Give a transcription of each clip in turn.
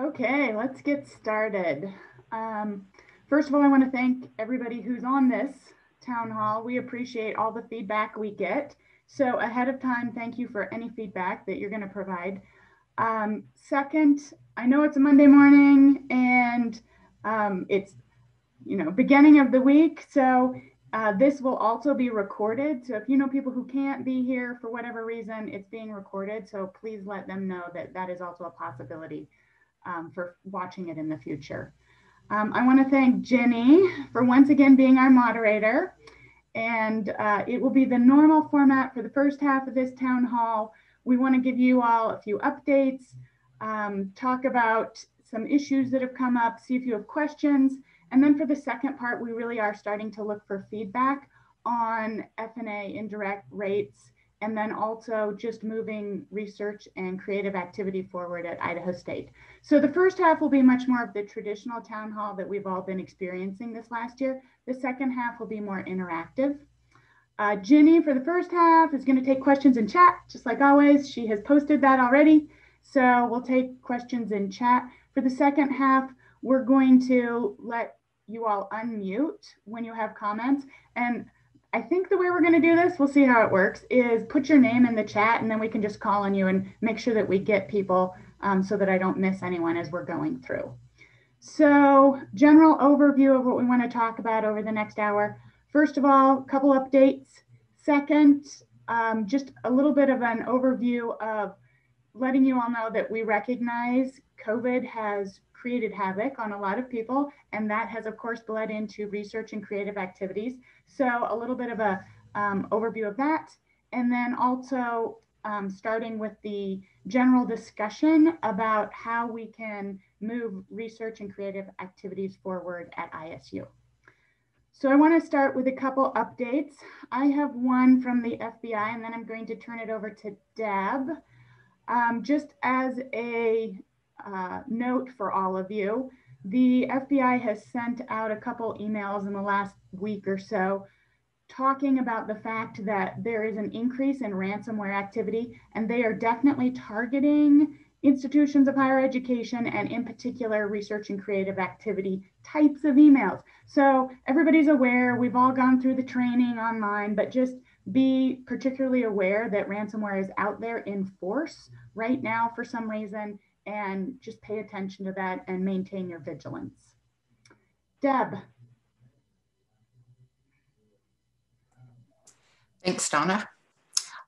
Okay, let's get started. Um, first of all, I want to thank everybody who's on this town hall. We appreciate all the feedback we get. So ahead of time, thank you for any feedback that you're going to provide. Um, second, I know it's a Monday morning and um, it's, you know, beginning of the week. So uh, this will also be recorded. So if you know people who can't be here for whatever reason, it's being recorded. So please let them know that that is also a possibility um, for watching it in the future. Um, I want to thank Jenny for once again being our moderator. And uh, it will be the normal format for the first half of this town hall. We want to give you all a few updates, um, talk about some issues that have come up, see if you have questions. And then for the second part, we really are starting to look for feedback on F&A indirect rates and then also just moving research and creative activity forward at Idaho State. So the first half will be much more of the traditional town hall that we've all been experiencing this last year. The second half will be more interactive. Uh, Ginny for the first half is gonna take questions in chat, just like always. She has posted that already. So we'll take questions in chat. For the second half, we're going to let you all unmute when you have comments. And I think the way we're going to do this, we'll see how it works, is put your name in the chat and then we can just call on you and make sure that we get people um, so that I don't miss anyone as we're going through. So general overview of what we want to talk about over the next hour. First of all, a couple updates. Second, um, just a little bit of an overview of letting you all know that we recognize COVID has created havoc on a lot of people, and that has, of course, bled into research and creative activities. So a little bit of a um, overview of that. And then also um, starting with the general discussion about how we can move research and creative activities forward at ISU. So I want to start with a couple updates. I have one from the FBI and then I'm going to turn it over to Deb. Um, just as a uh, note for all of you, the FBI has sent out a couple emails in the last week or so talking about the fact that there is an increase in ransomware activity, and they are definitely targeting institutions of higher education and, in particular, research and creative activity types of emails. So, everybody's aware, we've all gone through the training online, but just be particularly aware that ransomware is out there in force right now for some reason and just pay attention to that and maintain your vigilance. Deb. Thanks, Donna.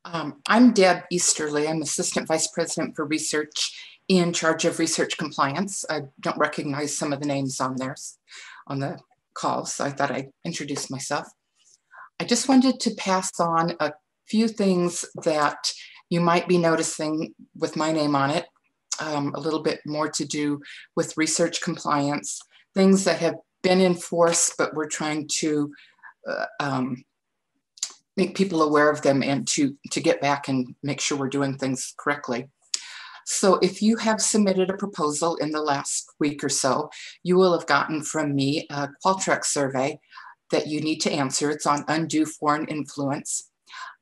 Um, I'm Deb Easterly. I'm Assistant Vice President for Research in charge of research compliance. I don't recognize some of the names on there on the call, so I thought I'd introduce myself. I just wanted to pass on a few things that you might be noticing with my name on it um, a little bit more to do with research compliance, things that have been in force, but we're trying to uh, um, make people aware of them and to, to get back and make sure we're doing things correctly. So if you have submitted a proposal in the last week or so, you will have gotten from me a Qualtrics survey that you need to answer. It's on undue foreign influence.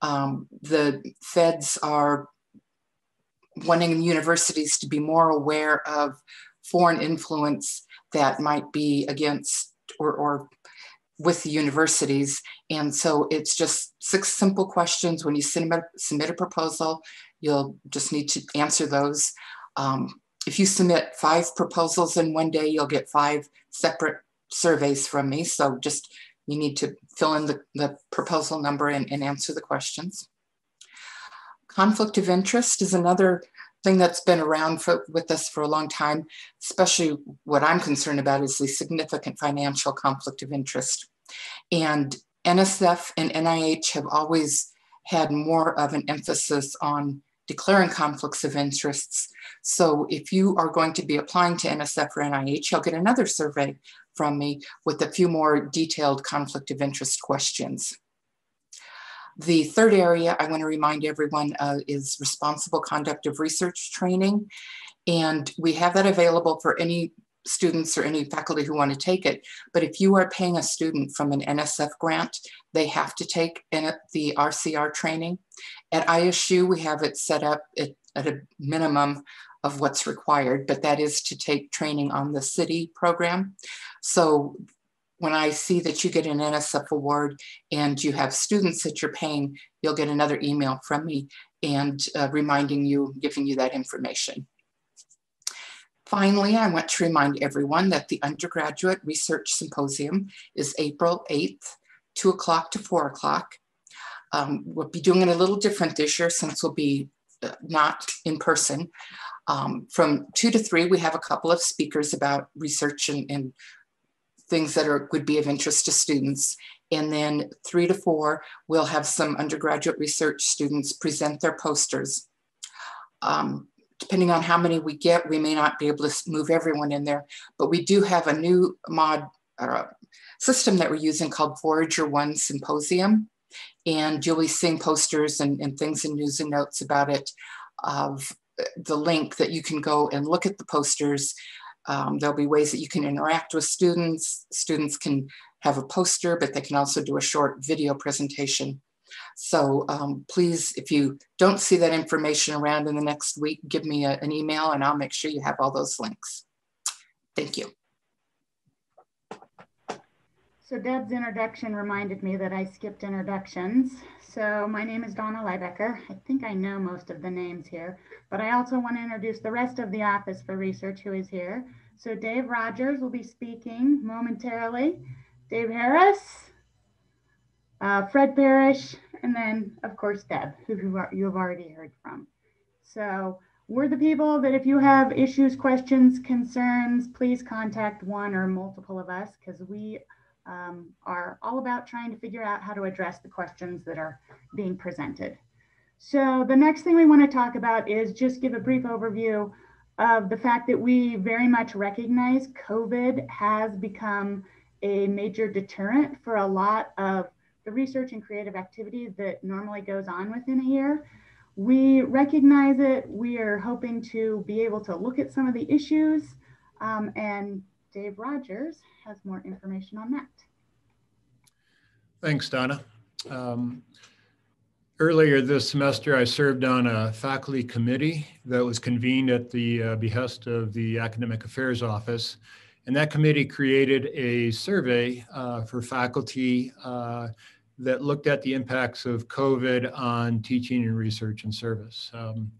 Um, the feds are wanting universities to be more aware of foreign influence that might be against or, or with the universities. And so it's just six simple questions. When you submit, submit a proposal, you'll just need to answer those. Um, if you submit five proposals in one day, you'll get five separate surveys from me. So just you need to fill in the, the proposal number and, and answer the questions. Conflict of interest is another thing that's been around for, with us for a long time, especially what I'm concerned about is the significant financial conflict of interest. And NSF and NIH have always had more of an emphasis on declaring conflicts of interests. So if you are going to be applying to NSF or NIH, you'll get another survey from me with a few more detailed conflict of interest questions. The third area I want to remind everyone uh, is responsible conduct of research training. And we have that available for any students or any faculty who want to take it. But if you are paying a student from an NSF grant, they have to take the RCR training. At ISU, we have it set up at, at a minimum of what's required, but that is to take training on the CITI program. So when I see that you get an NSF award and you have students that you're paying, you'll get another email from me and uh, reminding you, giving you that information. Finally, I want to remind everyone that the Undergraduate Research Symposium is April 8th, 2 o'clock to 4 o'clock. Um, we'll be doing it a little different this year since we'll be uh, not in person. Um, from 2 to 3, we have a couple of speakers about research and, and things that are would be of interest to students. And then three to four, we'll have some undergraduate research students present their posters. Um, depending on how many we get, we may not be able to move everyone in there, but we do have a new mod uh, system that we're using called ForagerOne Symposium. And you'll be seeing posters and, and things and news and notes about it of the link that you can go and look at the posters um, there'll be ways that you can interact with students. Students can have a poster, but they can also do a short video presentation. So um, please, if you don't see that information around in the next week, give me a, an email and I'll make sure you have all those links. Thank you. So Deb's introduction reminded me that I skipped introductions. So my name is Donna Lybecker. I think I know most of the names here, but I also want to introduce the rest of the Office for Research who is here. So Dave Rogers will be speaking momentarily. Dave Harris, uh, Fred Parrish, and then of course Deb, who you have already heard from. So we're the people that if you have issues, questions, concerns, please contact one or multiple of us because we um, are all about trying to figure out how to address the questions that are being presented. So the next thing we want to talk about is just give a brief overview of the fact that we very much recognize COVID has become a major deterrent for a lot of the research and creative activity that normally goes on within a year. We recognize it. We are hoping to be able to look at some of the issues um, and Dave Rogers has more information on that. Thanks, Donna. Um, earlier this semester, I served on a faculty committee that was convened at the uh, behest of the Academic Affairs Office. And that committee created a survey uh, for faculty uh, that looked at the impacts of COVID on teaching and research and service. Um,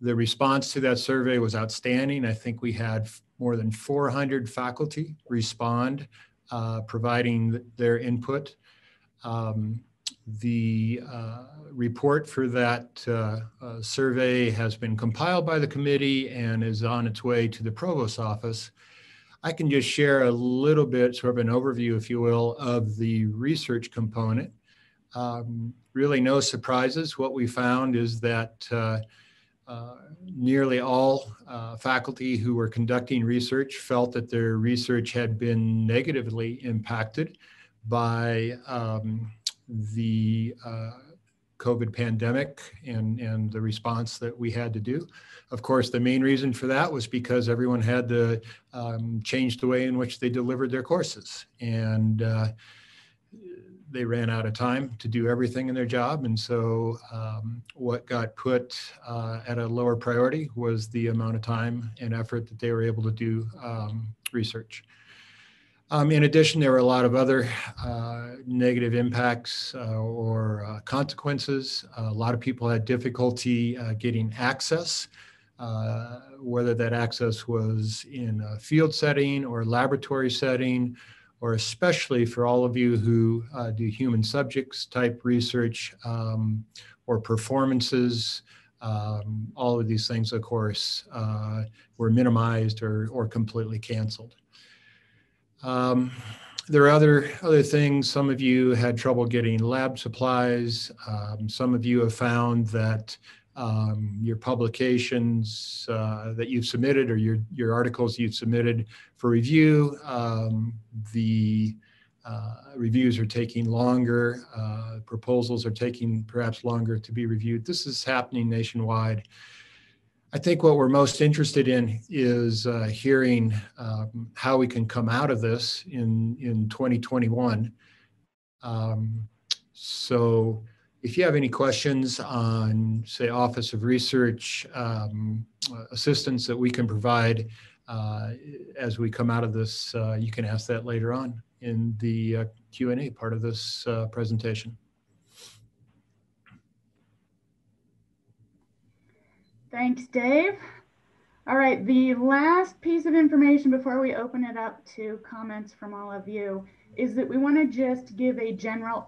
the response to that survey was outstanding. I think we had more than 400 faculty respond, uh, providing their input. Um, the uh, report for that uh, uh, survey has been compiled by the committee and is on its way to the provost's office. I can just share a little bit, sort of an overview, if you will, of the research component. Um, really no surprises. What we found is that uh, uh, nearly all uh, faculty who were conducting research felt that their research had been negatively impacted by um, the uh, COVID pandemic and, and the response that we had to do. Of course, the main reason for that was because everyone had to um, change the way in which they delivered their courses. And uh, they ran out of time to do everything in their job. And so um, what got put uh, at a lower priority was the amount of time and effort that they were able to do um, research. Um, in addition, there were a lot of other uh, negative impacts uh, or uh, consequences. a lot of people had difficulty uh, getting access, uh, whether that access was in a field setting or laboratory setting or especially for all of you who uh, do human subjects type research um, or performances, um, all of these things, of course, uh, were minimized or, or completely canceled. Um, there are other other things. Some of you had trouble getting lab supplies. Um, some of you have found that um, your publications uh, that you've submitted or your, your articles you've submitted for review. Um, the uh, reviews are taking longer, uh, proposals are taking perhaps longer to be reviewed. This is happening nationwide. I think what we're most interested in is uh, hearing um, how we can come out of this in, in 2021. Um, so if you have any questions on, say, Office of Research um, assistance that we can provide uh, as we come out of this, uh, you can ask that later on in the uh, Q&A part of this uh, presentation. Thanks, Dave. All right, the last piece of information before we open it up to comments from all of you is that we want to just give a general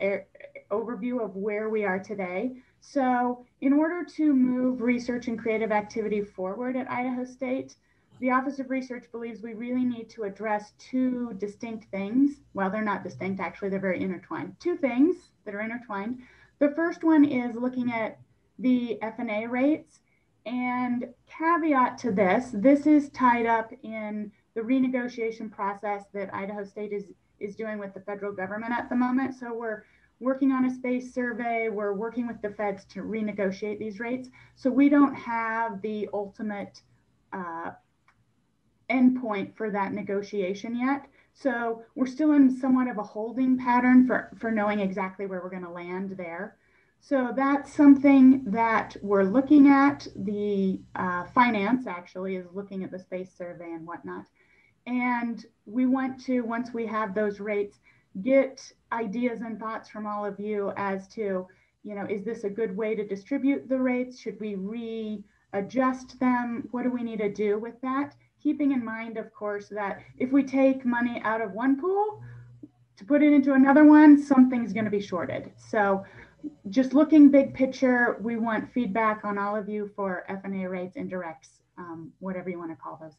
overview of where we are today. So in order to move research and creative activity forward at Idaho State, the Office of Research believes we really need to address two distinct things. Well, they're not distinct, actually, they're very intertwined. Two things that are intertwined. The first one is looking at the F&A rates. And caveat to this, this is tied up in the renegotiation process that Idaho State is, is doing with the federal government at the moment. So we're working on a space survey. We're working with the feds to renegotiate these rates. So we don't have the ultimate uh, endpoint for that negotiation yet. So we're still in somewhat of a holding pattern for, for knowing exactly where we're going to land there. So that's something that we're looking at. The uh, finance actually is looking at the space survey and whatnot. And we want to, once we have those rates, get ideas and thoughts from all of you as to, you know, is this a good way to distribute the rates? Should we readjust them? What do we need to do with that? Keeping in mind, of course, that if we take money out of one pool to put it into another one, something's going to be shorted. So just looking big picture, we want feedback on all of you for F&A rates, indirects, um, whatever you want to call those.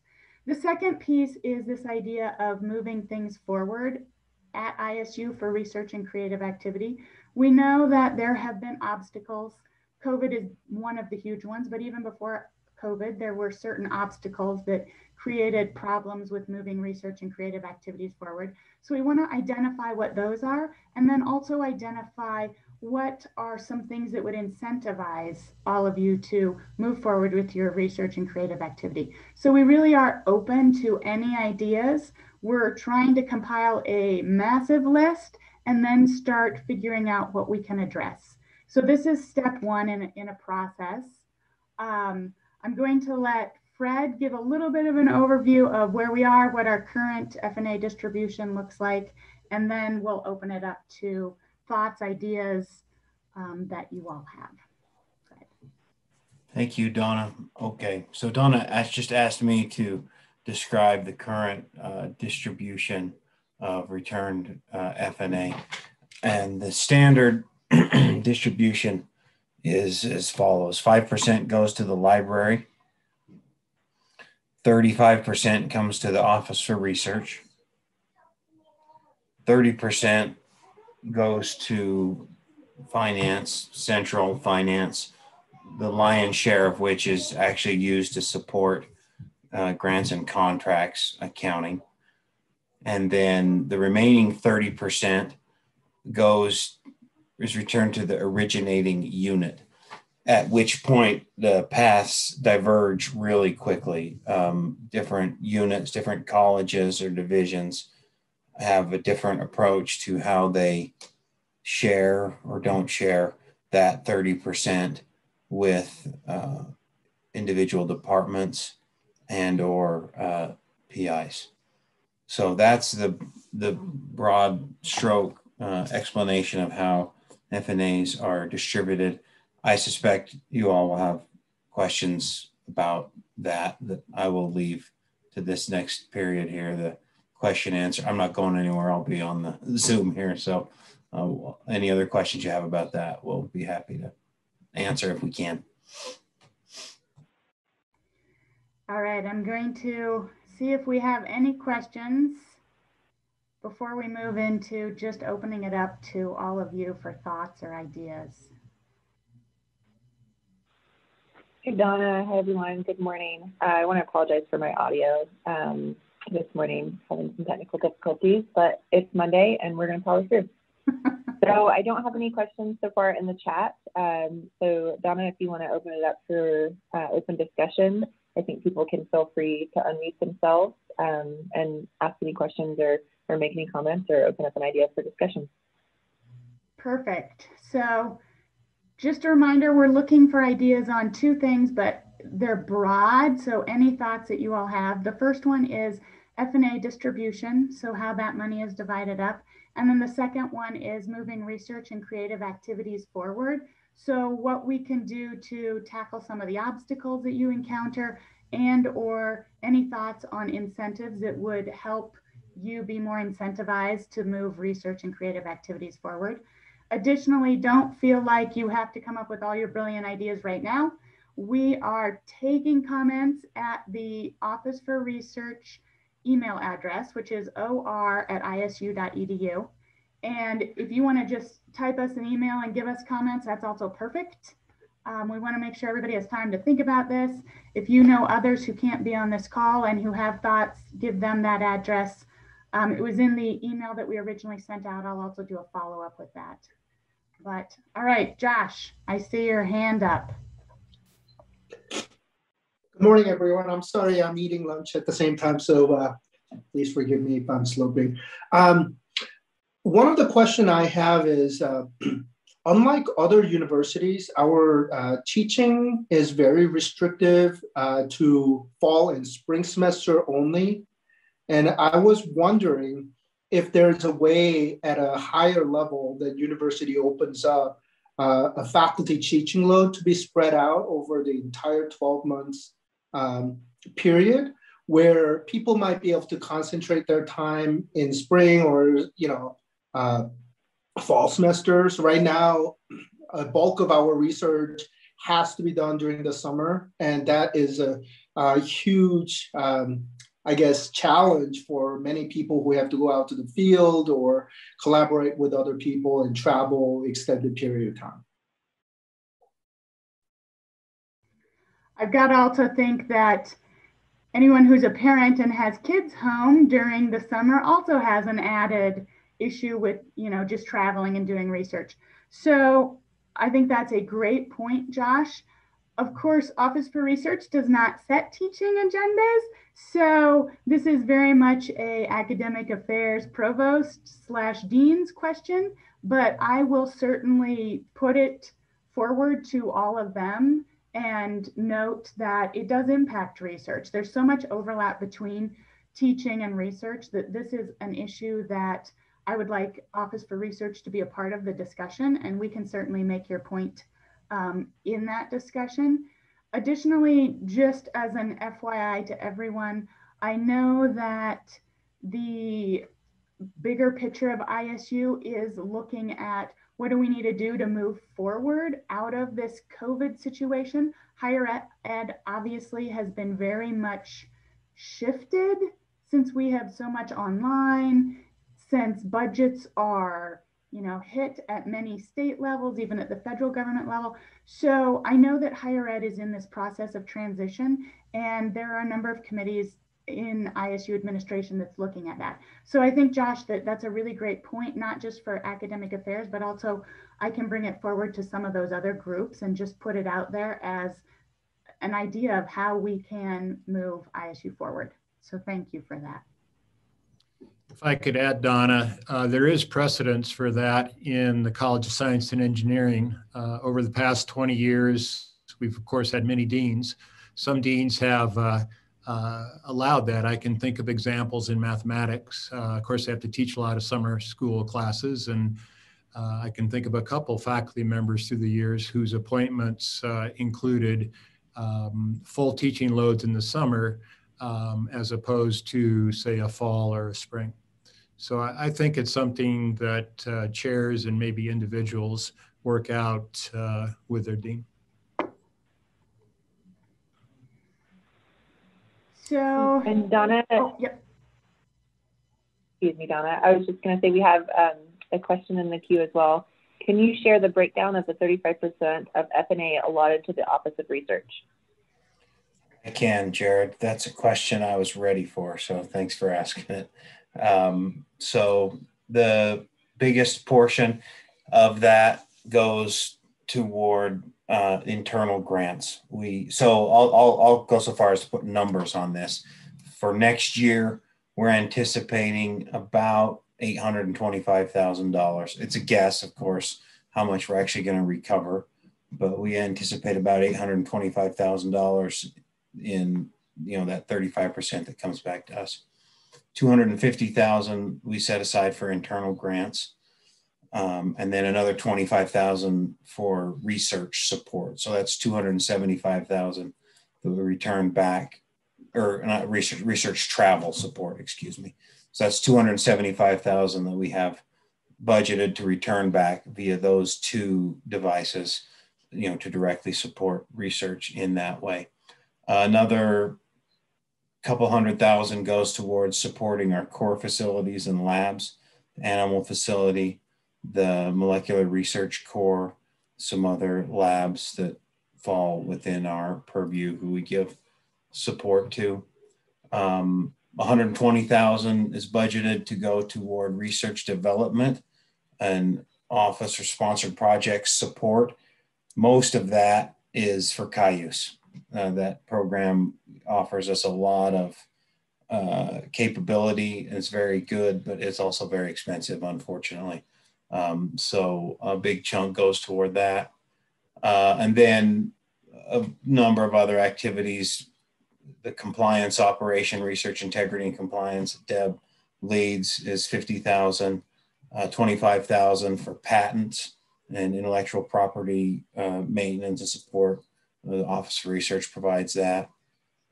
The second piece is this idea of moving things forward at ISU for research and creative activity. We know that there have been obstacles. COVID is one of the huge ones, but even before COVID, there were certain obstacles that created problems with moving research and creative activities forward. So we want to identify what those are and then also identify what are some things that would incentivize all of you to move forward with your research and creative activity. So we really are open to any ideas. We're trying to compile a massive list and then start figuring out what we can address. So this is step one in, in a process. Um, I'm going to let Fred give a little bit of an overview of where we are, what our current F&A distribution looks like, and then we'll open it up to thoughts, ideas um, that you all have. Thank you, Donna. Okay, so Donna just asked me to describe the current uh, distribution of returned uh, F&A. And the standard distribution is as follows. 5% goes to the library, 35% comes to the Office for Research, 30% goes to finance, central finance, the lion's share of which is actually used to support uh, grants and contracts accounting. And then the remaining 30% goes, is returned to the originating unit, at which point the paths diverge really quickly. Um, different units, different colleges or divisions have a different approach to how they share or don't share that 30% with uh, individual departments and or uh, PIs. So that's the, the broad stroke uh, explanation of how F&As are distributed. I suspect you all will have questions about that that I will leave to this next period here, the question answer. I'm not going anywhere. I'll be on the Zoom here. So uh, any other questions you have about that, we'll be happy to answer if we can. All right, I'm going to see if we have any questions before we move into just opening it up to all of you for thoughts or ideas. Hey, Donna. Hi, everyone. Good morning. Uh, I want to apologize for my audio. Um, this morning, having some technical difficulties, but it's Monday and we're going to power through. so I don't have any questions so far in the chat. Um, so Donna, if you want to open it up for uh, open discussion, I think people can feel free to unmute themselves um, and ask any questions or, or make any comments or open up an idea for discussion. Perfect. So just a reminder, we're looking for ideas on two things, but they're broad. So any thoughts that you all have. The first one is F&A distribution, so how that money is divided up. And then the second one is moving research and creative activities forward. So what we can do to tackle some of the obstacles that you encounter and or any thoughts on incentives that would help you be more incentivized to move research and creative activities forward. Additionally, don't feel like you have to come up with all your brilliant ideas right now. We are taking comments at the Office for Research email address, which is or at isu.edu. And if you want to just type us an email and give us comments, that's also perfect. Um, we want to make sure everybody has time to think about this. If you know others who can't be on this call and who have thoughts, give them that address. Um, it was in the email that we originally sent out. I'll also do a follow up with that. But all right, Josh, I see your hand up. Good morning, everyone. I'm sorry I'm eating lunch at the same time, so uh, please forgive me if I'm sloping. Um, one of the question I have is, uh, unlike other universities, our uh, teaching is very restrictive uh, to fall and spring semester only. And I was wondering if there's a way at a higher level that university opens up uh, a faculty teaching load to be spread out over the entire 12 months um, period where people might be able to concentrate their time in spring or you know uh, fall semesters right now a bulk of our research has to be done during the summer and that is a, a huge um, I guess, challenge for many people who have to go out to the field or collaborate with other people and travel extended period of time. I've got to also think that anyone who's a parent and has kids home during the summer also has an added issue with, you know, just traveling and doing research. So I think that's a great point, Josh. Of course, Office for Research does not set teaching agendas. So this is very much a academic affairs provost slash dean's question, but I will certainly put it forward to all of them and note that it does impact research. There's so much overlap between teaching and research that this is an issue that I would like Office for Research to be a part of the discussion, and we can certainly make your point um, in that discussion. Additionally, just as an FYI to everyone, I know that the bigger picture of ISU is looking at what do we need to do to move forward out of this COVID situation. Higher ed obviously has been very much shifted since we have so much online, since budgets are you know, hit at many state levels, even at the federal government level. So I know that higher ed is in this process of transition, and there are a number of committees in ISU administration that's looking at that. So I think, Josh, that that's a really great point, not just for academic affairs, but also I can bring it forward to some of those other groups and just put it out there as an idea of how we can move ISU forward. So thank you for that. If I could add, Donna, uh, there is precedence for that in the College of Science and Engineering. Uh, over the past 20 years, we've of course had many deans. Some deans have uh, uh allowed that. I can think of examples in mathematics. Uh, of course, they have to teach a lot of summer school classes, and uh, I can think of a couple faculty members through the years whose appointments included um, full teaching loads in the summer um, as opposed to, say, a fall or a spring. So I, I think it's something that uh, chairs and maybe individuals work out uh, with their dean. So, and Donna, oh, yep. excuse me, Donna, I was just going to say we have um, a question in the queue as well. Can you share the breakdown of the 35% of F&A allotted to the Office of Research? I can, Jared. That's a question I was ready for, so thanks for asking it. Um, so the biggest portion of that goes toward uh, internal grants. We so I'll, I'll, I'll go so far as to put numbers on this. For next year, we're anticipating about eight hundred and twenty-five thousand dollars. It's a guess, of course, how much we're actually going to recover. but we anticipate about $825,000 in, you know, that 35% that comes back to us. 250,000 we set aside for internal grants. Um, and then another 25,000 for research support. So that's 275,000 that we return back or not research, research travel support, excuse me. So that's 275,000 that we have budgeted to return back via those two devices, you know, to directly support research in that way. Uh, another couple hundred thousand goes towards supporting our core facilities and labs, animal facility, the molecular research core, some other labs that fall within our purview who we give support to. Um, 120,000 is budgeted to go toward research development and office or sponsored projects support. Most of that is for Cayuse. Uh, that program offers us a lot of uh, capability. It's very good, but it's also very expensive, unfortunately. Um, so a big chunk goes toward that. Uh, and then a number of other activities, the compliance operation, research integrity and compliance, Deb leads is 50,000, uh, 25,000 for patents and intellectual property uh, maintenance and support. The Office of Research provides that.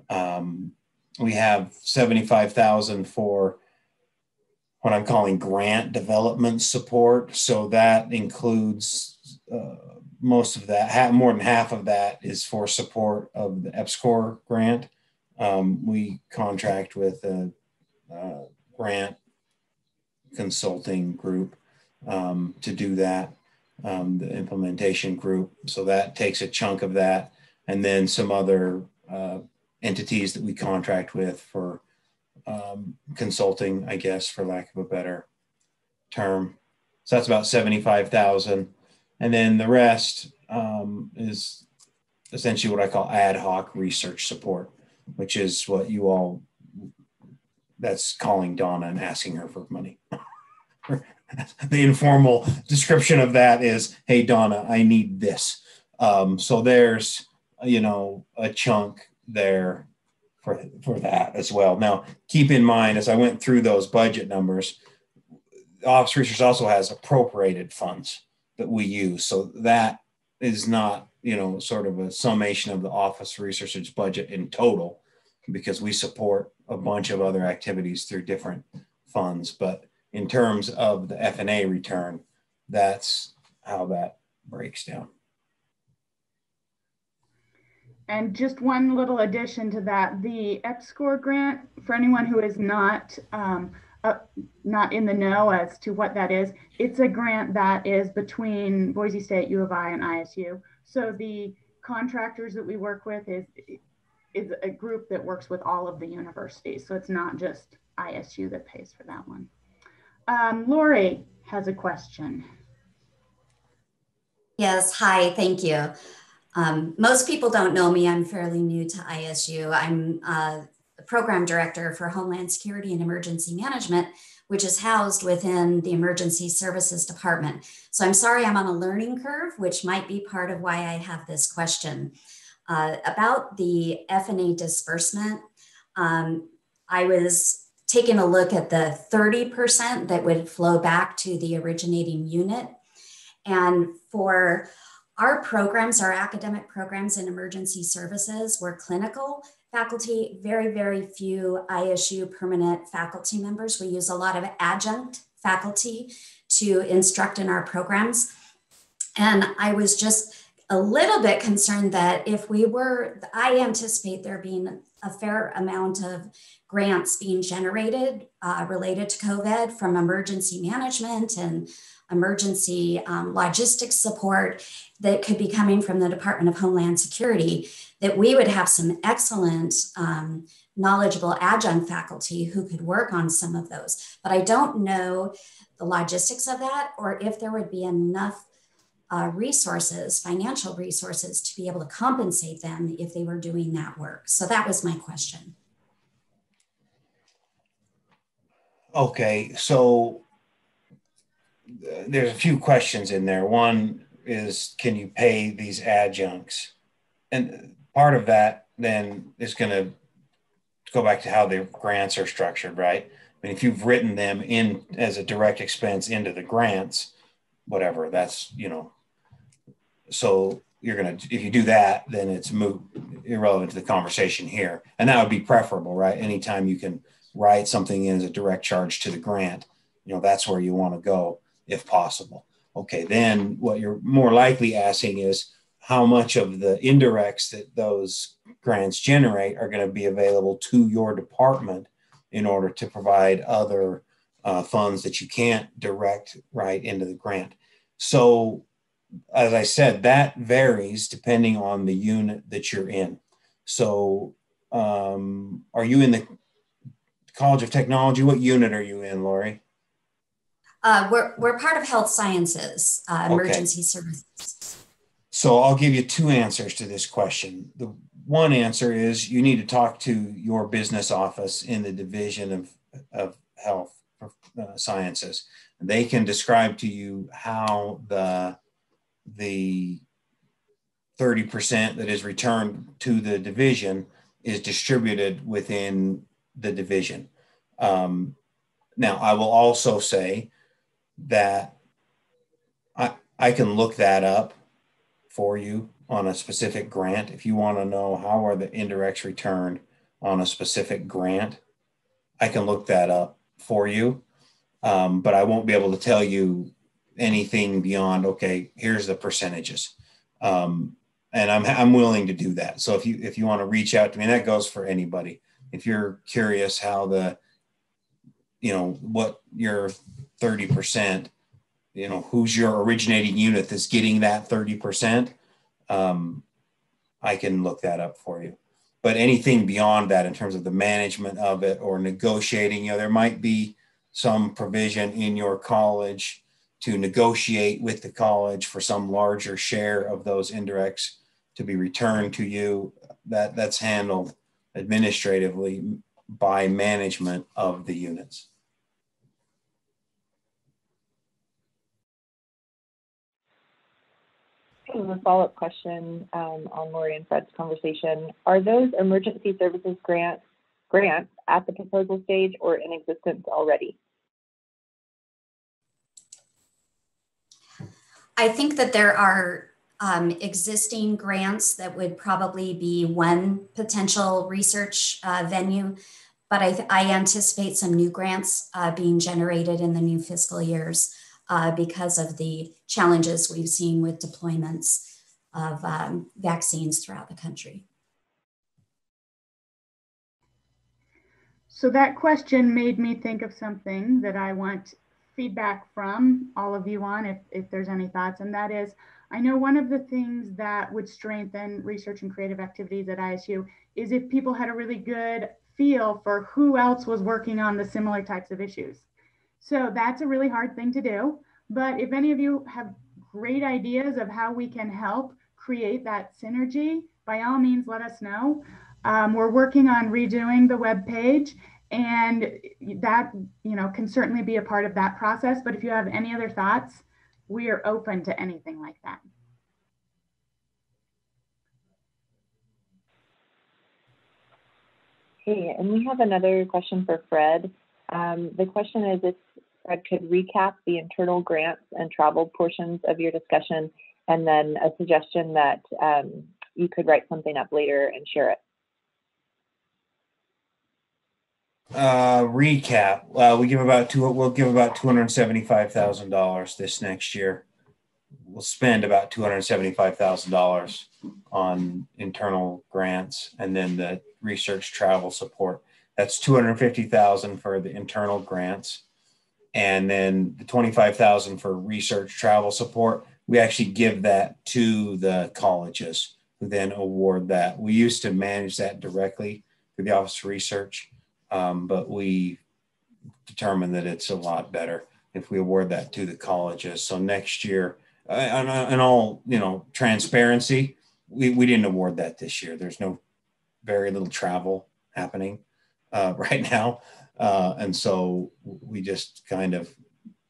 Um, we have 75,000 for what I'm calling grant development support. So that includes uh, most of that, more than half of that is for support of the EPSCoR grant. Um, we contract with a, a grant consulting group um, to do that, um, the implementation group. So that takes a chunk of that. And then some other uh, entities that we contract with for um, consulting, I guess, for lack of a better term. So that's about 75,000. And then the rest um, is essentially what I call ad hoc research support, which is what you all, that's calling Donna and asking her for money. the informal description of that is, hey, Donna, I need this. Um, so there's, you know, a chunk there for, for that as well. Now, keep in mind, as I went through those budget numbers, Office Research also has appropriated funds that we use. So that is not, you know, sort of a summation of the Office Research's budget in total, because we support a bunch of other activities through different funds. But in terms of the F&A return, that's how that breaks down. And just one little addition to that, the EPSCoR grant, for anyone who is not um, uh, not in the know as to what that is, it's a grant that is between Boise State, U of I, and ISU. So the contractors that we work with is is a group that works with all of the universities. So it's not just ISU that pays for that one. Um, Lori has a question. Yes, hi, thank you. Um, most people don't know me. I'm fairly new to ISU. I'm uh, the program director for Homeland Security and Emergency Management, which is housed within the Emergency Services Department. So I'm sorry I'm on a learning curve, which might be part of why I have this question. Uh, about the F&A disbursement, um, I was taking a look at the 30% that would flow back to the originating unit. And for our programs, our academic programs in emergency services were clinical faculty, very, very few ISU permanent faculty members. We use a lot of adjunct faculty to instruct in our programs. And I was just a little bit concerned that if we were, I anticipate there being a fair amount of grants being generated uh, related to COVID from emergency management and emergency um, logistics support that could be coming from the Department of Homeland Security, that we would have some excellent, um, knowledgeable adjunct faculty who could work on some of those. But I don't know the logistics of that or if there would be enough uh, resources, financial resources, to be able to compensate them if they were doing that work. So that was my question. Okay, so there's a few questions in there. One is can you pay these adjuncts? And part of that then is going to go back to how the grants are structured, right? I mean, if you've written them in as a direct expense into the grants, whatever, that's, you know, so you're going to, if you do that, then it's moot, irrelevant to the conversation here. And that would be preferable, right? Anytime you can write something in as a direct charge to the grant, you know, that's where you want to go if possible. Okay, then what you're more likely asking is how much of the indirects that those grants generate are going to be available to your department in order to provide other uh, funds that you can't direct right into the grant. So, as I said, that varies depending on the unit that you're in. So, um, are you in the College of Technology? What unit are you in, Lori? Uh, we're, we're part of health sciences, uh, emergency okay. services. So I'll give you two answers to this question. The one answer is you need to talk to your business office in the division of, of health uh, sciences. They can describe to you how the the 30% that is returned to the division is distributed within the division. Um, now, I will also say that I, I can look that up for you on a specific grant. If you want to know how are the indirects returned on a specific grant, I can look that up for you. Um, but I won't be able to tell you anything beyond, okay, here's the percentages. Um, and I'm, I'm willing to do that. So if you, if you want to reach out to me, that goes for anybody. If you're curious how the, you know, what your 30%, you know, who's your originating unit that's getting that 30%, um, I can look that up for you. But anything beyond that in terms of the management of it or negotiating, you know, there might be some provision in your college to negotiate with the college for some larger share of those indirects to be returned to you. That that's handled administratively by management of the units. A follow-up question um, on Lori and Fred's conversation. Are those emergency services grants grants at the proposal stage or in existence already? I think that there are um, existing grants that would probably be one potential research uh, venue, but I, I, anticipate some new grants uh, being generated in the new fiscal years uh, because of the challenges we've seen with deployments of um, vaccines throughout the country. So that question made me think of something that I want feedback from all of you on if, if there's any thoughts, and that is, I know one of the things that would strengthen research and creative activities at ISU is if people had a really good feel for who else was working on the similar types of issues. So that's a really hard thing to do. But if any of you have great ideas of how we can help create that synergy, by all means, let us know. Um, we're working on redoing the web page and that you know can certainly be a part of that process but if you have any other thoughts we are open to anything like that okay and we have another question for fred um, the question is if Fred could recap the internal grants and travel portions of your discussion, and then a suggestion that um, you could write something up later and share it. Uh, recap. Uh, we give about two. We'll give about two hundred seventy-five thousand dollars this next year. We'll spend about two hundred seventy-five thousand dollars on internal grants, and then the research travel support. That's two hundred fifty thousand for the internal grants and then the 25,000 for research travel support, we actually give that to the colleges who then award that. We used to manage that directly through the Office of Research, um, but we determined that it's a lot better if we award that to the colleges. So next year, and all you know, transparency, we, we didn't award that this year. There's no very little travel happening uh, right now. Uh, and so we just kind of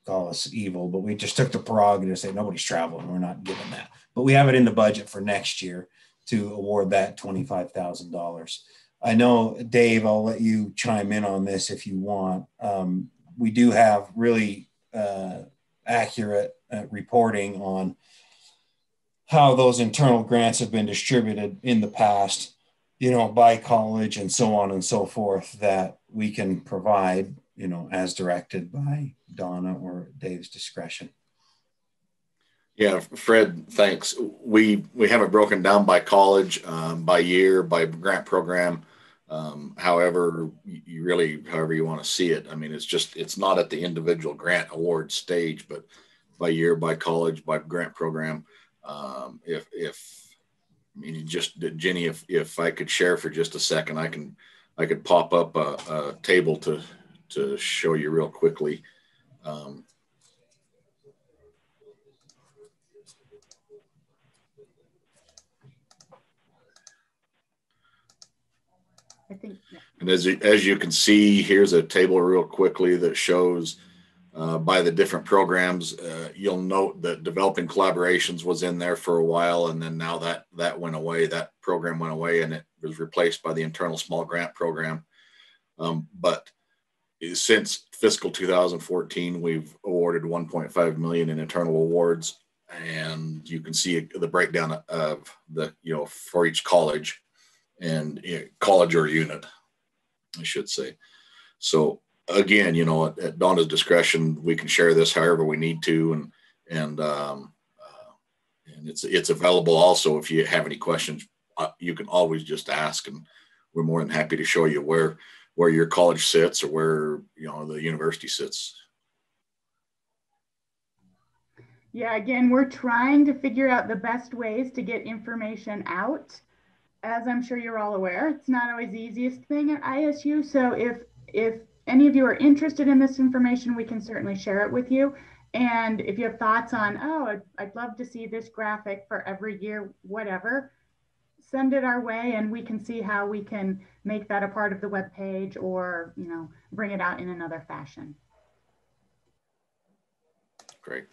call us evil, but we just took the prerogative to say nobody's traveling. We're not giving that. But we have it in the budget for next year to award that $25,000. I know, Dave, I'll let you chime in on this if you want. Um, we do have really uh, accurate uh, reporting on how those internal grants have been distributed in the past, you know, by college and so on and so forth that we can provide, you know, as directed by Donna or Dave's discretion. Yeah, Fred, thanks. We we have it broken down by college, um, by year, by grant program. Um, however, you really, however you want to see it. I mean, it's just it's not at the individual grant award stage, but by year, by college, by grant program. Um, if if I mean, just Jenny, if if I could share for just a second, I can I could pop up a, a table to to show you real quickly. Um, I think. And as you, as you can see, here's a table real quickly that shows uh, by the different programs. Uh, you'll note that developing collaborations was in there for a while, and then now that that went away. That program went away, and it was replaced by the internal small grant program. Um, but since fiscal 2014, we've awarded 1.5 million in internal awards, and you can see the breakdown of the you know for each college and you know, college or unit, I should say. So again, you know, at, at, Donna's discretion, we can share this however we need to, and and um, uh, and it's it's available also if you have any questions, uh, you can always just ask, and we're more than happy to show you where where your college sits or where you know the university sits. Yeah, again, we're trying to figure out the best ways to get information out as I'm sure you're all aware, it's not always the easiest thing at ISU. So if if any of you are interested in this information, we can certainly share it with you. And if you have thoughts on, oh, I'd, I'd love to see this graphic for every year, whatever, send it our way and we can see how we can make that a part of the web page or, you know, bring it out in another fashion. Great.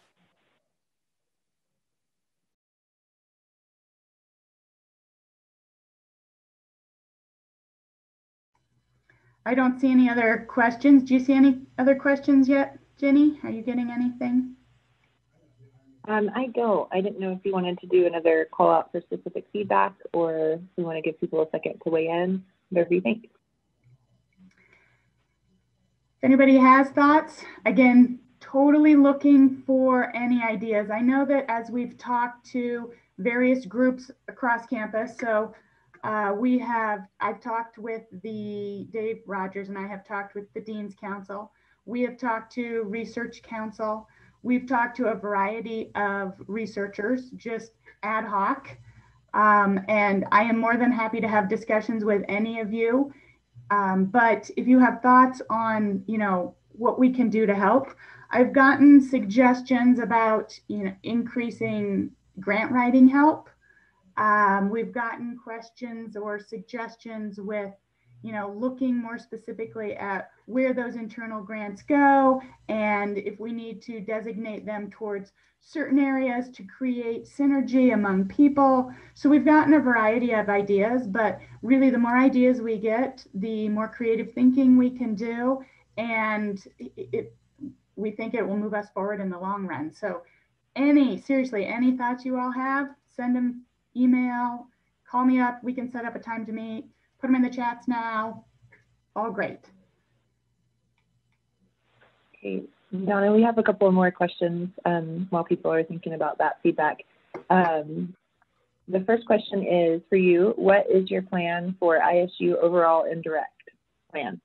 I don't see any other questions. Do you see any other questions yet, Jenny? Are you getting anything? Um, I don't. I didn't know if you wanted to do another call out for specific feedback or if you want to give people a second to weigh in, whatever you think. If anybody has thoughts, again, totally looking for any ideas. I know that as we've talked to various groups across campus, so uh, we have, I've talked with the Dave Rogers and I have talked with the Dean's Council. We have talked to Research Council. We've talked to a variety of researchers, just ad hoc. Um, and I am more than happy to have discussions with any of you. Um, but if you have thoughts on, you know, what we can do to help, I've gotten suggestions about, you know, increasing grant writing help. Um, we've gotten questions or suggestions with, you know, looking more specifically at where those internal grants go and if we need to designate them towards certain areas to create synergy among people. So we've gotten a variety of ideas, but really the more ideas we get, the more creative thinking we can do. And it, we think it will move us forward in the long run. So any, seriously, any thoughts you all have, send them email, call me up. We can set up a time to meet, put them in the chats now. All great. Okay, Donna, we have a couple more questions um, while people are thinking about that feedback. Um, the first question is for you, what is your plan for ISU overall indirect plan?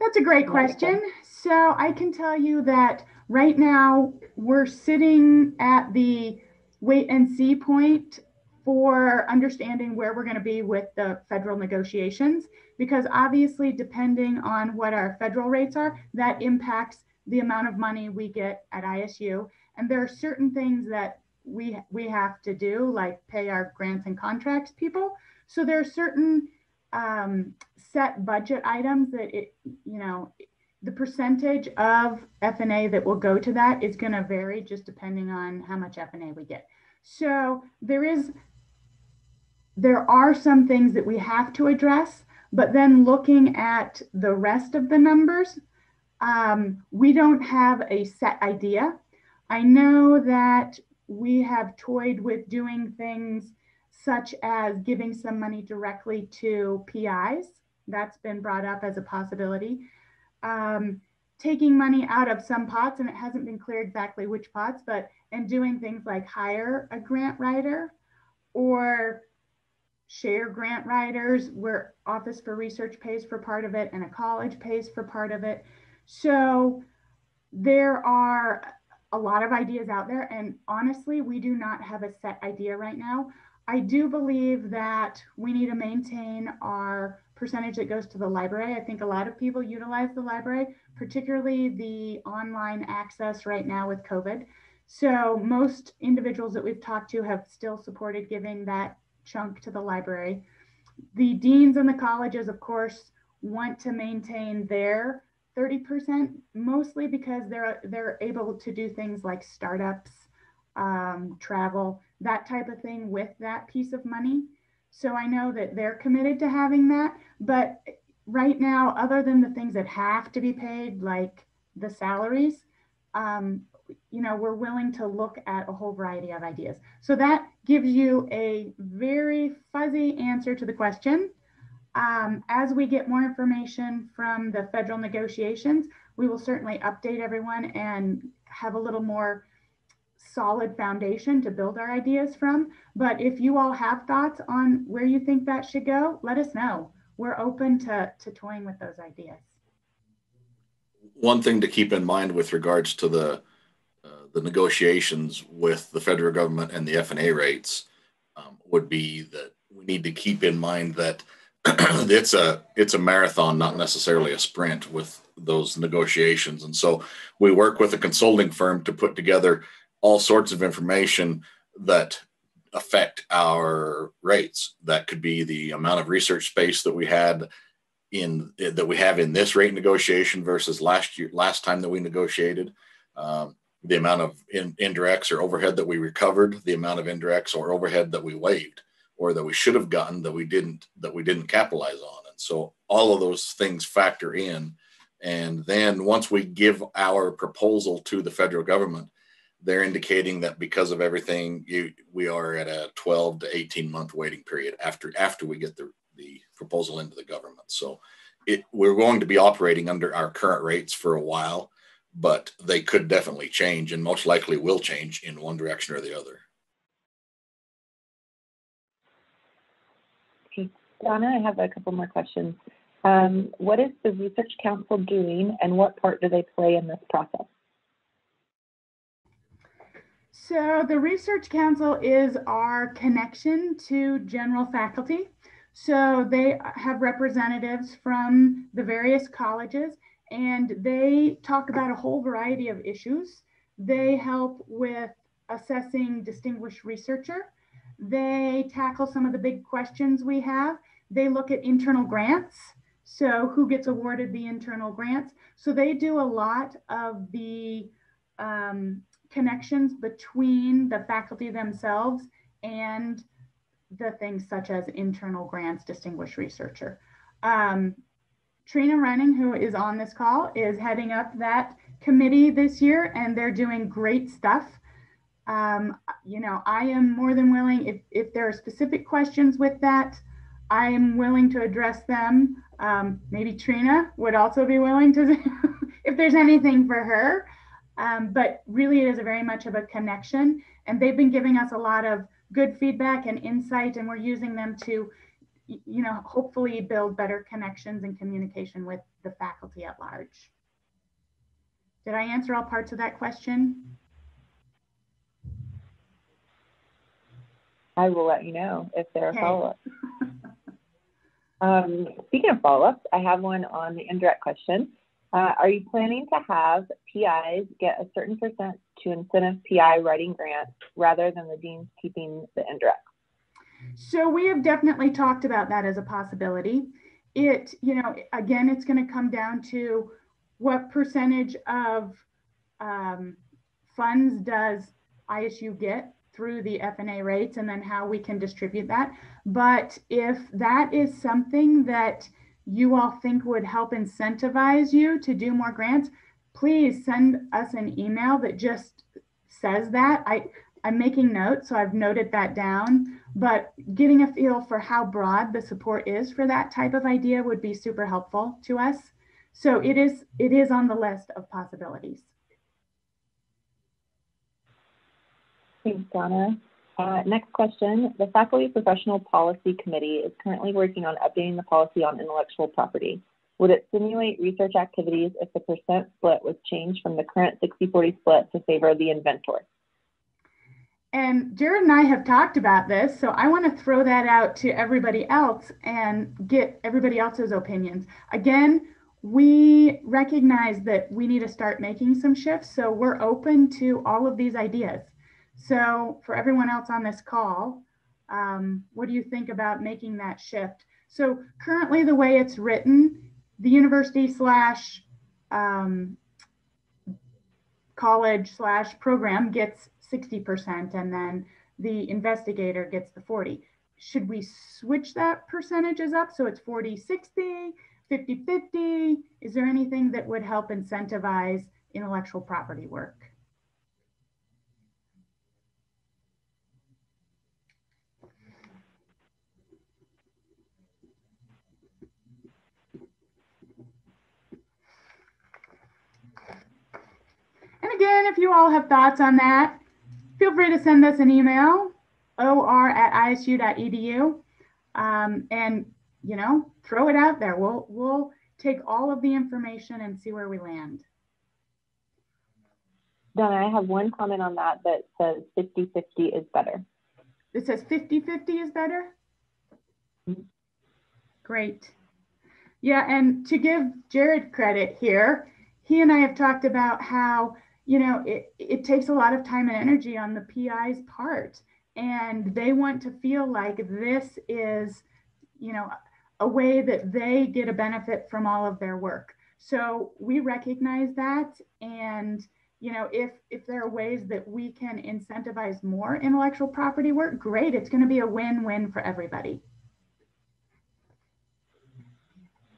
That's a great question. So I can tell you that right now we're sitting at the wait and see point for understanding where we're going to be with the federal negotiations because obviously depending on what our federal rates are that impacts the amount of money we get at ISU and there are certain things that we we have to do like pay our grants and contracts people. So there are certain um, set budget items that it you know the percentage of F&A that will go to that is going to vary just depending on how much F&A we get. So there is, there are some things that we have to address, but then looking at the rest of the numbers, um, we don't have a set idea. I know that we have toyed with doing things such as giving some money directly to PIs. That's been brought up as a possibility. Um, taking money out of some pots, and it hasn't been clear exactly which pots, but and doing things like hire a grant writer or share grant writers where Office for Research pays for part of it and a college pays for part of it. So there are a lot of ideas out there. And honestly, we do not have a set idea right now. I do believe that we need to maintain our percentage that goes to the library. I think a lot of people utilize the library, particularly the online access right now with COVID. So most individuals that we've talked to have still supported giving that chunk to the library. The deans and the colleges, of course, want to maintain their 30%, mostly because they're they're able to do things like startups, um, travel, that type of thing with that piece of money. So I know that they're committed to having that. But right now, other than the things that have to be paid, like the salaries, um, you know, we're willing to look at a whole variety of ideas. So that gives you a very fuzzy answer to the question. Um, as we get more information from the federal negotiations, we will certainly update everyone and have a little more solid foundation to build our ideas from. But if you all have thoughts on where you think that should go, let us know. We're open to, to toying with those ideas. One thing to keep in mind with regards to the uh, the negotiations with the federal government and the F&A rates um, would be that we need to keep in mind that it's a it's a marathon, not necessarily a sprint with those negotiations. And so we work with a consulting firm to put together all sorts of information that affect our rates. That could be the amount of research space that we had in that we have in this rate negotiation versus last year last time that we negotiated. Um, the amount of in, indirects or overhead that we recovered, the amount of indirects or overhead that we waived or that we should have gotten that we didn't that we didn't capitalize on. And so all of those things factor in. And then once we give our proposal to the federal government, they're indicating that because of everything, you, we are at a 12 to 18 month waiting period after after we get the, the proposal into the government. So it, we're going to be operating under our current rates for a while, but they could definitely change and most likely will change in one direction or the other. Okay, Donna, I have a couple more questions. Um, what is the Research Council doing and what part do they play in this process? So the Research Council is our connection to general faculty. So they have representatives from the various colleges and they talk about a whole variety of issues. They help with assessing distinguished researcher. They tackle some of the big questions we have. They look at internal grants. So who gets awarded the internal grants? So they do a lot of the um, connections between the faculty themselves and the things such as internal grants, distinguished researcher. Um, Trina Renning, who is on this call, is heading up that committee this year, and they're doing great stuff. Um, you know, I am more than willing, if, if there are specific questions with that, I am willing to address them. Um, maybe Trina would also be willing to, if there's anything for her. Um, but really, it is a very much of a connection. And they've been giving us a lot of good feedback and insight, and we're using them to, you know, hopefully build better connections and communication with the faculty at large. Did I answer all parts of that question? I will let you know if there are Okay. follow-ups. Um, speaking of follow-ups, I have one on the indirect question. Uh, are you planning to have PIs get a certain percent to incentive PI writing grants rather than the deans keeping the indirect? So we have definitely talked about that as a possibility. It, you know, again, it's going to come down to what percentage of um, funds does ISU get through the F&A rates and then how we can distribute that. But if that is something that you all think would help incentivize you to do more grants, please send us an email that just says that. I, I'm making notes, so I've noted that down, but getting a feel for how broad the support is for that type of idea would be super helpful to us. So it is, it is on the list of possibilities. Thanks, Donna. Uh, next question. The Faculty Professional Policy Committee is currently working on updating the policy on intellectual property. Would it stimulate research activities if the percent split was changed from the current 60-40 split to favor the inventor? And Jared and I have talked about this, so I want to throw that out to everybody else and get everybody else's opinions. Again, we recognize that we need to start making some shifts, so we're open to all of these ideas. So for everyone else on this call, um, what do you think about making that shift? So currently the way it's written, the university slash um, college slash program gets 60% and then the investigator gets the 40. Should we switch that percentages up so it's 40 60, 50 50? Is there anything that would help incentivize intellectual property work? And again, if you all have thoughts on that, feel free to send us an email, or at isu.edu, um, and you know, throw it out there. We'll we'll take all of the information and see where we land. Donna, I have one comment on that that says 50-50 is better. It says 50-50 is better? Great. Yeah, and to give Jared credit here, he and I have talked about how you know, it, it takes a lot of time and energy on the PI's part. And they want to feel like this is, you know, a way that they get a benefit from all of their work. So we recognize that. And, you know, if if there are ways that we can incentivize more intellectual property work, great. It's going to be a win-win for everybody.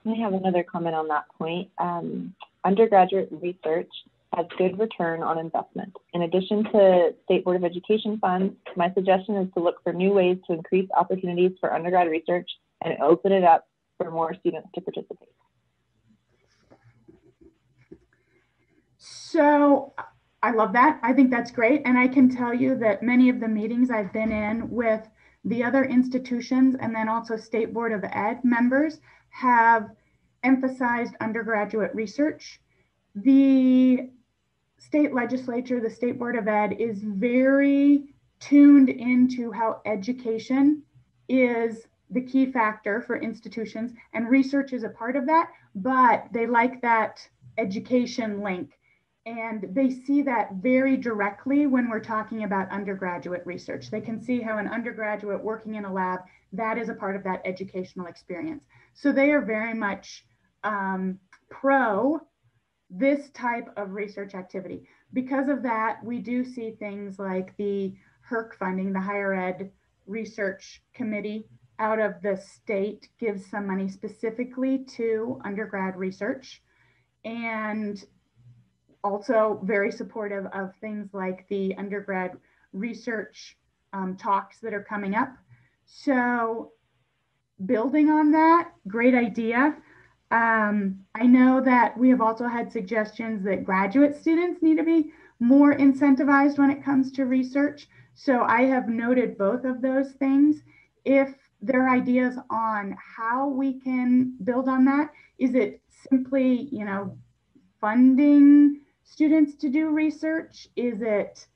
I have another comment on that point. Um, undergraduate research has good return on investment. In addition to State Board of Education funds, my suggestion is to look for new ways to increase opportunities for undergrad research and open it up for more students to participate. So I love that. I think that's great. And I can tell you that many of the meetings I've been in with the other institutions and then also State Board of Ed members have emphasized undergraduate research. The state legislature, the State Board of Ed, is very tuned into how education is the key factor for institutions, and research is a part of that, but they like that education link. And they see that very directly when we're talking about undergraduate research. They can see how an undergraduate working in a lab, that is a part of that educational experience. So they are very much um, pro this type of research activity. Because of that, we do see things like the HERC funding, the Higher Ed Research Committee out of the state gives some money specifically to undergrad research and also very supportive of things like the undergrad research um, talks that are coming up. So building on that, great idea. Um, I know that we have also had suggestions that graduate students need to be more incentivized when it comes to research. So I have noted both of those things. If there are ideas on how we can build on that, is it simply, you know, funding students to do research? Is it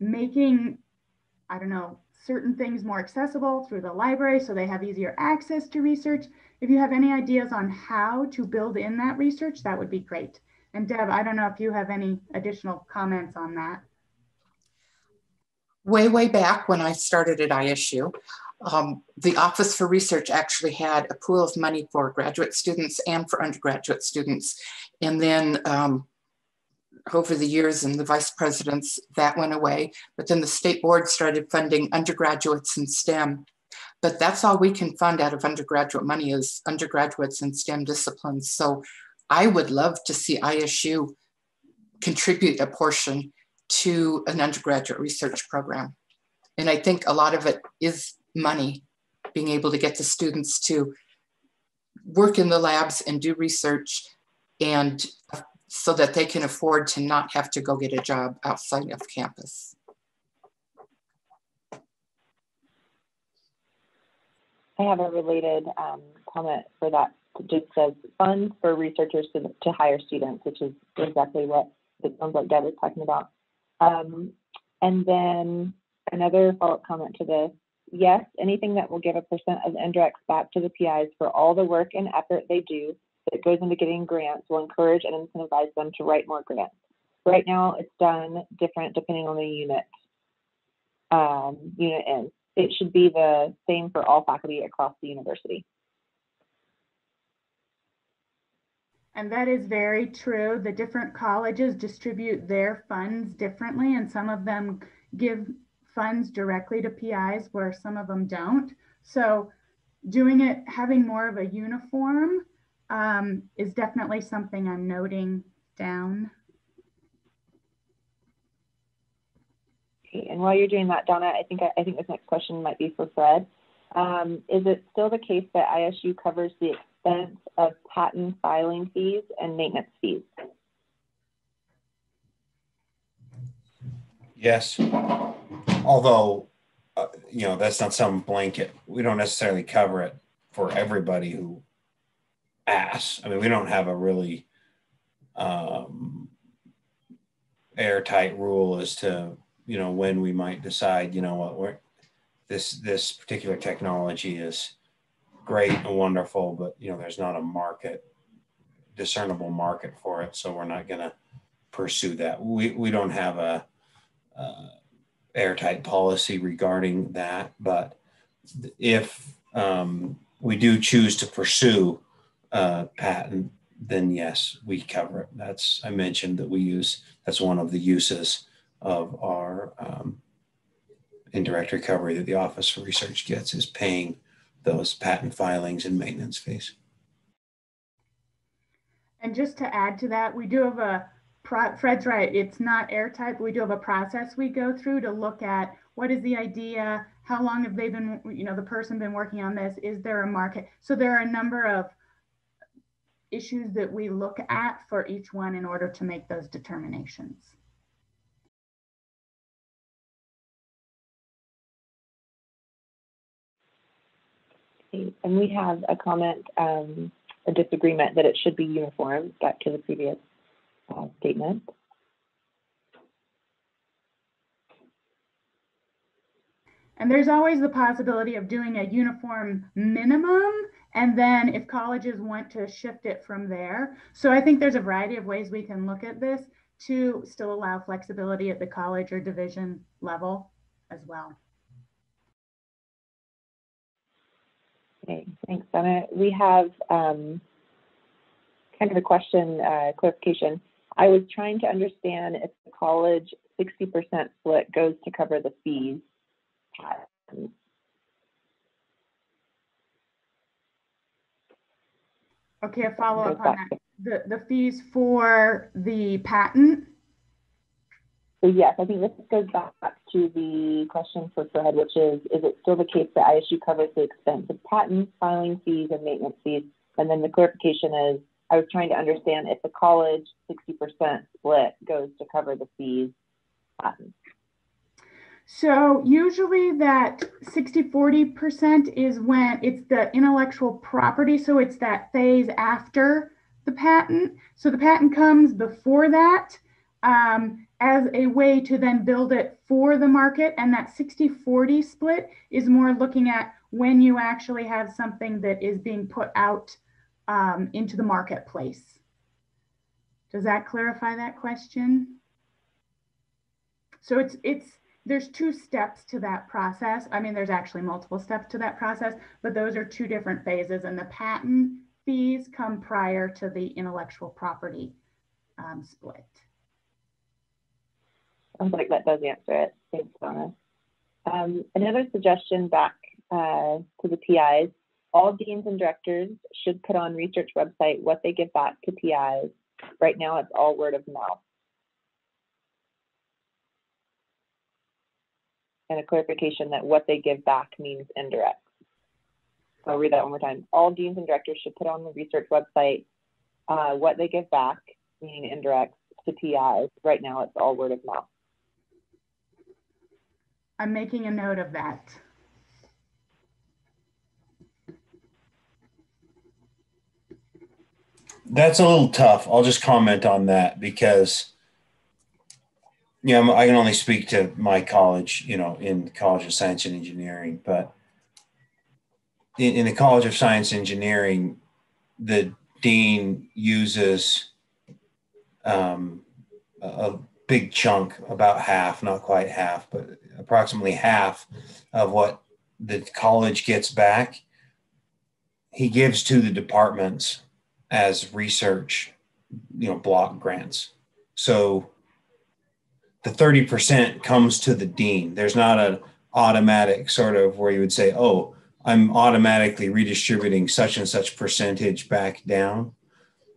making, I don't know, certain things more accessible through the library so they have easier access to research? If you have any ideas on how to build in that research, that would be great. And Deb, I don't know if you have any additional comments on that. way, way back when I started at ISU, um, the Office for Research actually had a pool of money for graduate students and for undergraduate students. And then um, over the years and the vice presidents, that went away. But then the state board started funding undergraduates in STEM. But that's all we can fund out of undergraduate money is undergraduates in STEM disciplines. So I would love to see ISU contribute a portion to an undergraduate research program. And I think a lot of it is money, being able to get the students to work in the labs and do research and so that they can afford to not have to go get a job outside of campus. I have a related um, comment for that. It just says funds for researchers to, to hire students, which is exactly what it sounds like Deb was talking about. Um, and then another follow-up comment to this. Yes, anything that will give a percent of indirects back to the PIs for all the work and effort they do that goes into getting grants will encourage and incentivize them to write more grants. Right now, it's done different depending on the unit. Um, unit in. It should be the same for all faculty across the university. And that is very true. The different colleges distribute their funds differently, and some of them give funds directly to PIs where some of them don't. So, doing it, having more of a uniform um, is definitely something I'm noting down. And while you're doing that, Donna, I think I think this next question might be for Fred. Um, is it still the case that ISU covers the expense of patent filing fees and maintenance fees? Yes, although uh, you know that's not some blanket. We don't necessarily cover it for everybody who asks. I mean, we don't have a really um, airtight rule as to you know when we might decide. You know what, we're this this particular technology is great and wonderful, but you know there's not a market discernible market for it, so we're not going to pursue that. We we don't have a uh, airtight policy regarding that, but if um, we do choose to pursue uh, patent, then yes, we cover it. That's, I mentioned that we use, that's one of the uses of our um, indirect recovery that the Office for Research gets is paying those patent filings and maintenance fees. And just to add to that, we do have a, Fred's right, it's not airtight, but we do have a process we go through to look at what is the idea, how long have they been, you know, the person been working on this, is there a market? So there are a number of issues that we look at for each one in order to make those determinations. And we have a comment, um, a disagreement that it should be uniform, back to the previous uh, statement. And there's always the possibility of doing a uniform minimum and then if colleges want to shift it from there. So I think there's a variety of ways we can look at this to still allow flexibility at the college or division level as well. Okay, thanks, Donna. We have um, kind of a question, uh, clarification. I was trying to understand if the college 60% split goes to cover the fees. Okay, a follow up on that. The, the fees for the patent? So yes, I think this goes back to the question for Fred, which is, is it still the case that ISU covers the expense of patent, filing fees, and maintenance fees? And then the clarification is, I was trying to understand if the college 60% split goes to cover the fees, patents. So usually that 60 40% is when it's the intellectual property. So it's that phase after the patent. So the patent comes before that um, as a way to then build it for the market. And that 60 40 split is more looking at when you actually have something that is being put out um, into the marketplace. Does that clarify that question? So it's it's there's two steps to that process. I mean, there's actually multiple steps to that process, but those are two different phases. And the patent fees come prior to the intellectual property um, split. Sounds like that does answer it. Thanks, Donna. Um, another suggestion back uh, to the PIs, all deans and directors should put on research website what they give back to PIs. Right now, it's all word of mouth. And a clarification that what they give back means indirect. I'll read that one more time. All deans and directors should put on the research website uh, what they give back, meaning indirect, to PIs. Right now, it's all word of mouth. I'm making a note of that. That's a little tough. I'll just comment on that because, you know, I can only speak to my college, you know, in College of Science and Engineering, but in, in the College of Science and Engineering, the dean uses um, a big chunk, about half, not quite half, but approximately half of what the college gets back. He gives to the departments as research, you know, block grants. So the 30% comes to the dean. There's not an automatic sort of where you would say, oh, I'm automatically redistributing such and such percentage back down.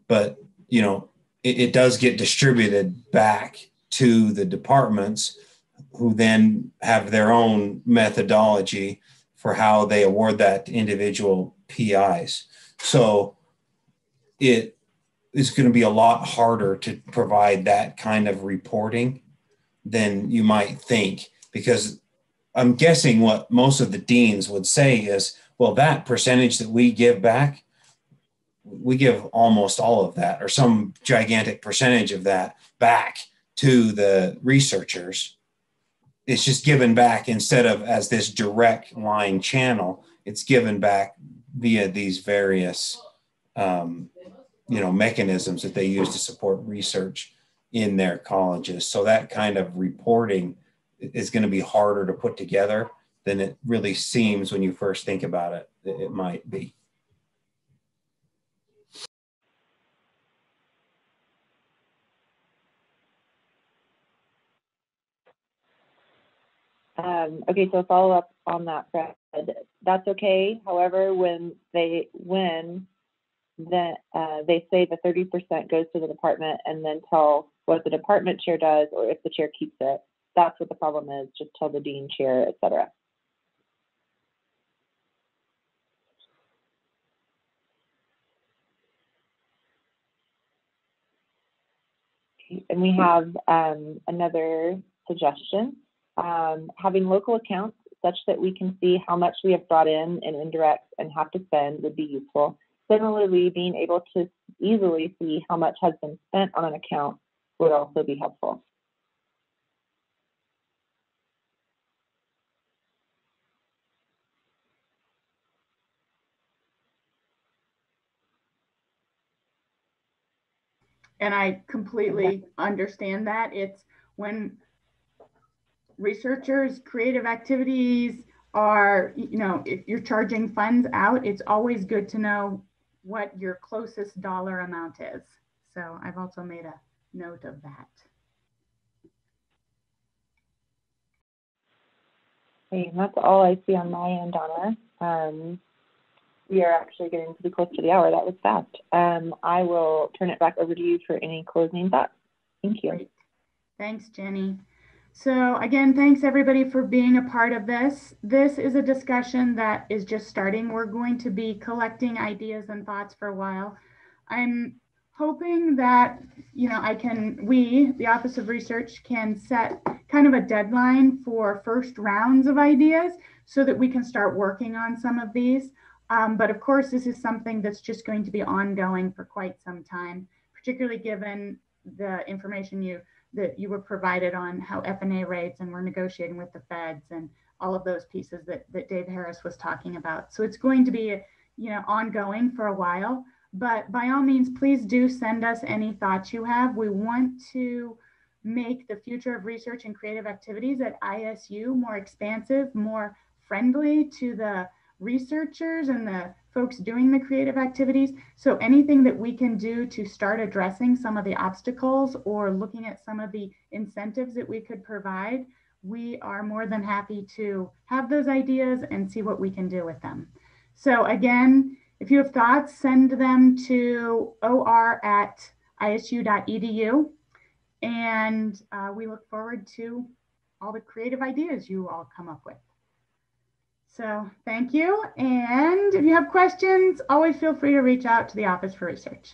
But, you know, it, it does get distributed back to the departments who then have their own methodology for how they award that to individual PIs. So it is going to be a lot harder to provide that kind of reporting than you might think because I'm guessing what most of the deans would say is, well, that percentage that we give back, we give almost all of that or some gigantic percentage of that back to the researchers. It's just given back instead of as this direct line channel, it's given back via these various um, you know mechanisms that they use to support research in their colleges. So that kind of reporting is going to be harder to put together than it really seems when you first think about it it might be Um, okay, so follow up on that, Fred. That's okay. However, when they win, then uh, they say the 30% goes to the department and then tell what the department chair does or if the chair keeps it. That's what the problem is. Just tell the dean chair, etc. And we have um, another suggestion um, having local accounts such that we can see how much we have brought in in indirects and have to spend would be useful. Similarly, being able to easily see how much has been spent on an account would also be helpful. And I completely understand that. It's when researchers, creative activities are, you know, if you're charging funds out, it's always good to know what your closest dollar amount is. So I've also made a note of that. Okay, that's all I see on my end, Donna. Um, we are actually getting pretty close to the hour. That was fast. Um, I will turn it back over to you for any closing thoughts. Thank you. Great. Thanks, Jenny. So again, thanks everybody for being a part of this. This is a discussion that is just starting. We're going to be collecting ideas and thoughts for a while. I'm hoping that, you know, I can, we, the Office of Research, can set kind of a deadline for first rounds of ideas so that we can start working on some of these. Um, but of course, this is something that's just going to be ongoing for quite some time, particularly given the information you that you were provided on how F&A rates and we're negotiating with the feds and all of those pieces that, that Dave Harris was talking about. So it's going to be, you know, ongoing for a while, but by all means, please do send us any thoughts you have. We want to make the future of research and creative activities at ISU more expansive, more friendly to the researchers and the folks doing the creative activities. So anything that we can do to start addressing some of the obstacles or looking at some of the incentives that we could provide, we are more than happy to have those ideas and see what we can do with them. So again, if you have thoughts, send them to or at isu.edu. And uh, we look forward to all the creative ideas you all come up with. So thank you. And if you have questions, always feel free to reach out to the Office for Research.